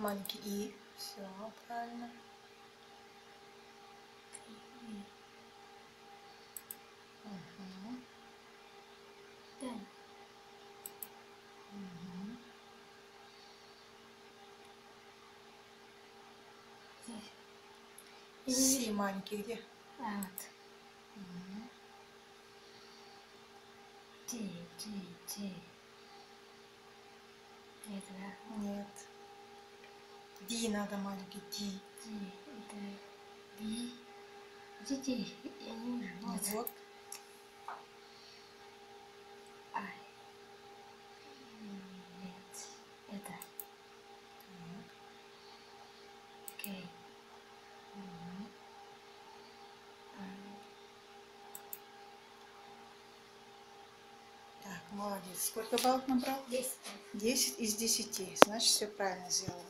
маленький И. Все, правильно. Мгм. Да. Мгм. Здесь. Си маленький где? А вот. Мгм. Ди, ди, ди. Это да? Нет. Ди надо маленький. Ди. Ди. Это ди. Где ди? Я не вижу. Вот. Вот. Ай. Нет. Это. Окей. Мгм. Ай. Так, молодец. Сколько баллов набрал? Здесь. 10 из 10. Значит, все правильно сделала.